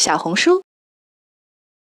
小红书。